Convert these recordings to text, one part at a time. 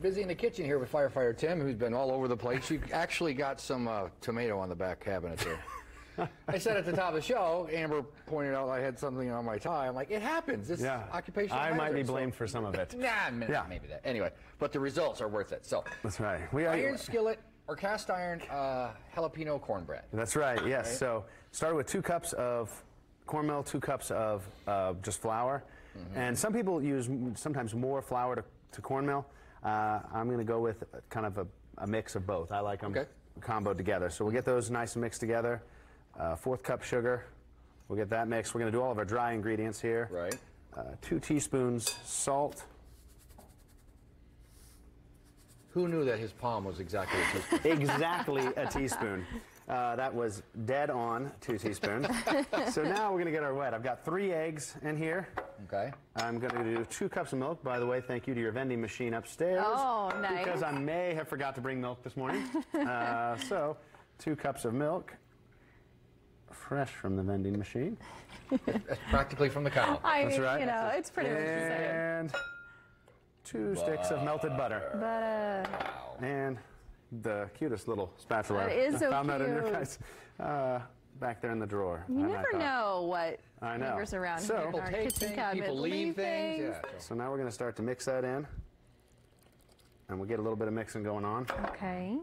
busy in the kitchen here with firefighter Tim, who's been all over the place. You actually got some uh, tomato on the back cabinet there. I said at the top of the show, Amber pointed out I had something on my tie. I'm like, it happens. It's Yeah. occupational I might be hazard, so- blamed for some of it. Nah, maybe, Yeah. maybe that. Anyway, but the results are worth it. So, That's right. We iron skillet or cast iron uh, jalapeno cornbread. That's right. Yes. Right? So started with two cups of cornmeal, two cups of uh, just flour, Mm-hmm. and some people use sometimes more flour to, to cornmeal. Uh, I'm going to go with a- kind of a, a mix of both. I like them Okay. comboed together. So we'll get those nice and mixed together. Uh, fourth cup sugar. We'll get that mixed. We're going to do all of our dry ingredients here. Right. Uh, two teaspoons salt. Who knew that his palm was exactly a teaspoon? exactly a teaspoon. Uh, that was dead on two teaspoons. so now we're going to get our wet. I've got three eggs in here. Okay. I'm going to do two cups of milk. By the way, thank you to your vending machine upstairs. Oh, nice. Because I may have forgot to bring milk this morning. uh, so, two cups of milk, fresh from the vending machine. That's practically from the cow. I That's mean, right. you know, it's pretty much the same. And two sticks of melted butter. But uh, And the cutest little spatula. That is so Found that in your cute. guys' uh, back there in the drawer. you And I never know what I know. neighbors around So- here in People our take kitchen things, cabinet people leave things. Yeah. So now we're going to start to mix that in. And we'll get a little bit of mixing going on. Okay.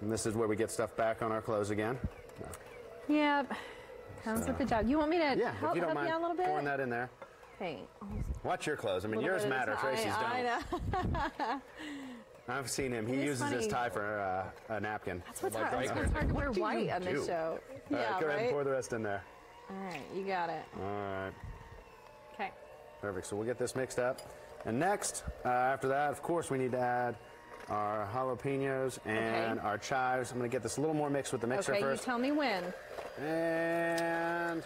And this is where we get stuff back on our clothes again. Yep. Comes with the job. You want me to Yeah, help, if you don't help mind you out a little bit? pouring that in there. Okay. Watch your clothes. I mean, yours bit at a matter. Tracy's I don't. know. I've seen him. He It is uses his tie for uh, a napkin. That's what's my hard, that's what's hard to wear white on this do? show. All yeah, right, go ahead and pour the rest in there. All right, you got it. All right. Okay. Perfect. So we'll get this mixed up. And next, uh, after that, of course, we need to add our jalapenos and Okay. our chives. I'm going to get this a little more mixed with the mixer Okay, you tell me when. and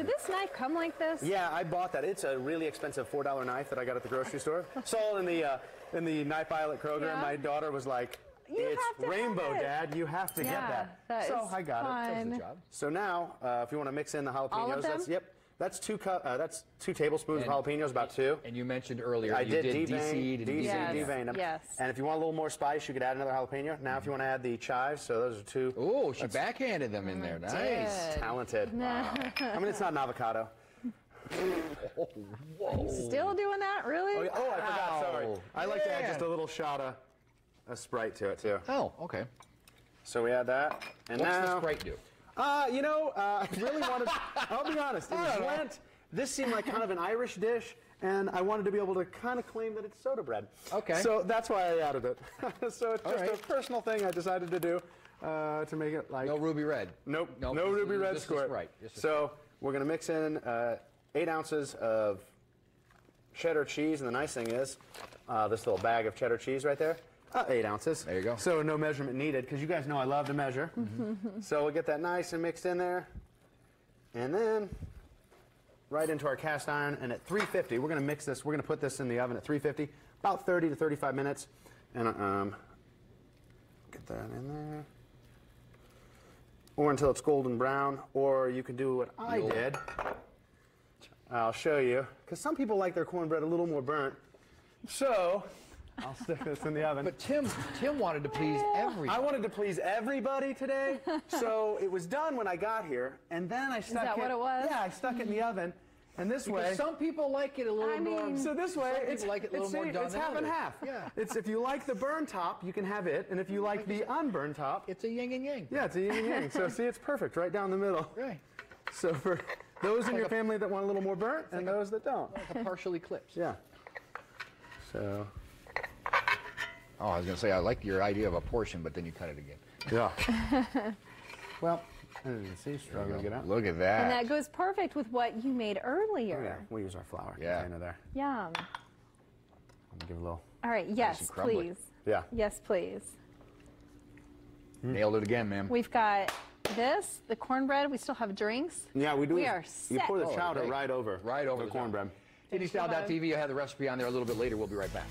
Did this knife come like this? yeah, I bought that. It's a really expensive four dollar knife that I got at the grocery store. Saw in the uh, in the knife aisle at Kroger, and Yeah. my daughter was like, You "It's have to have rainbow, it." Dad. You have to Yeah, get that." that so I got it. fun. Good job. So now, uh, if you want to mix in the jalapenos, All of them? that's yep. That's two cup. Uh, that's two tablespoons And- of jalapenos, about two. And you mentioned earlier I you did, did devein, de-seed and de-seed, Yes, devein them. yes. And if you want a little more spice, you could add another jalapeno. Now, if you want to add the chives, so those are two. Oh, she backhanded them in there. Nice. did. Talented. I mean, it's not an avocado. Whoa. Still doing that? Really? Oh, yeah. oh I forgot. Sorry. I like to add just a little shot of, a Sprite to it too. Oh, okay. So we add that, and What's now. the Sprite do? Uh, you know, uh, I really wanted. I'll be honest. It was Lent. This seemed like kind of an Irish dish, and I wanted to be able to kind of claim that it's soda bread. Okay. So that's why I added it. so it's All just a personal thing I decided to do uh, to make it like. No ruby red. Nope. Nope, No ruby red just a squirt. Sprite, just a So we're gonna mix in uh, eight ounces of cheddar cheese, and the nice thing is, uh, this little bag of cheddar cheese right there, uh, eight ounces. There you go. So no measurement needed, because you guys know I love to measure. so we'll get that nice and mixed in there, and then right into our cast iron, and at 350, we're gonna mix this. We're gonna put this in the oven at 350, about 30 to 35 minutes, and um, get that in there or until it's golden brown, or you can do what I did. I'll show you, because some people like their cornbread a little more burnt. So, I'll stick this in the oven. But Tim, Tim wanted to please everyone. I wanted to please everybody today, so it was done when I got here, and then I stuck that it. what it was? Yeah, I stuck it in the mm-hmm. oven, and this way. Some people like it a little I more. mean- So this way, Some it's, like it a little it's, more see, done it's than half and half. Yeah. It's if you like the burn top, you can have it, and if you like the unburned top, It's a yin and yang. yeah, it's a yin and yang. So see, it's perfect right down the middle. Right. So for those in your family that want a little more burnt, and those that don't. Like a partial eclipse. Yeah. So. Oh, I was going to say, I like your idea of a portion, but then you cut it again. Yeah. well, as you can see, struggling to get out. Look at that. And that goes perfect with what you made earlier. Oh, yeah, we use our flour Yeah. container there. Yum. Let me give it a little. All right, yes, and crumbly. please. Yeah. Yes, please. Mm. Nailed it again, man. We've got this, the cornbread. We still have drinks. Yeah, we do. We is are You pour the chowder oh, okay. right over. Right over the the top. cornbread. TDStyle.tv, I have the recipe on there a little bit later. We'll be right back.